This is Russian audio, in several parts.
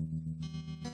Thank you.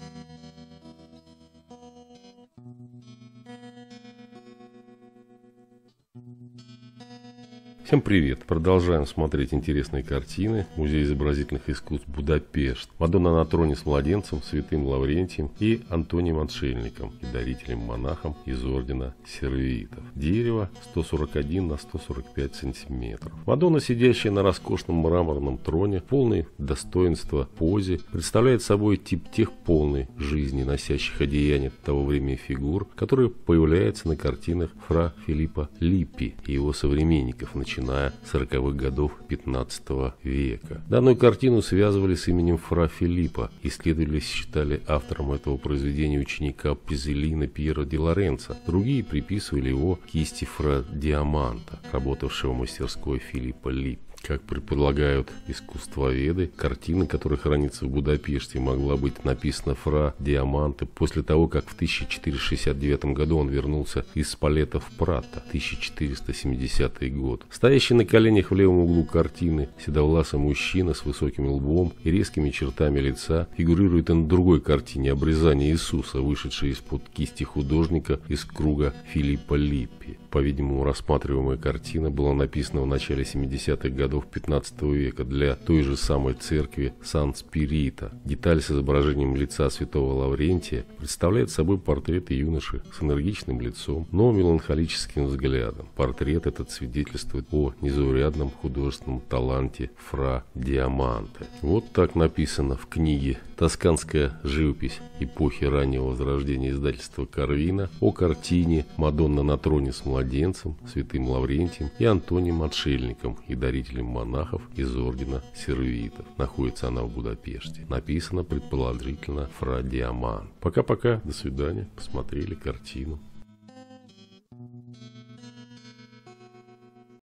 Всем привет! Продолжаем смотреть интересные картины Музея изобразительных искусств Будапешт. Мадонна на троне с младенцем, святым Лаврентием и Антонием Отшельником и дарителем-монахом из ордена сервиитов. Дерево 141 на 145 сантиметров. Мадонна, сидящая на роскошном мраморном троне, полной достоинства позе, представляет собой тип тех полной жизни, носящих одеяния того времени фигур, которые появляются на картинах фра Филиппа Липпи и его современников, начиная начиная с 40-х годов 15 века. Данную картину связывали с именем Фра Филиппа. Исследователи считали автором этого произведения ученика Пизелина Пьера Ди Лоренцо. Другие приписывали его кисти Фра Диаманта, работавшего в мастерской Филиппа Липпа. Как предполагают искусствоведы, картина, которая хранится в Будапеште, могла быть написана фра Диаманты после того, как в 1469 году он вернулся из Палета в Прата, 1470 год. Стоящий на коленях в левом углу картины седовласый мужчина с высоким лбом и резкими чертами лица фигурирует и на другой картине «Обрезание Иисуса», вышедшей из-под кисти художника из круга Филиппа Липпи. По-видимому, рассматриваемая картина была написана в начале 70-х годов 15 века для той же самой церкви Сан-Спирита. Деталь с изображением лица святого Лаврентия представляет собой портрет юноши с энергичным лицом, но меланхолическим взглядом. Портрет этот свидетельствует о незаурядном художественном таланте Фра Диаманте. Вот так написано в книге «Тосканская живопись эпохи раннего возрождения» издательства Карвина о картине «Мадонна на троне с младенцем» святым Лаврентием и Антонием Отшельником и дарителем монахов из ордена сервитов. Находится она в Будапеште. Написано предположительно Фра Диаман. Пока-пока, до свидания, посмотрели картину.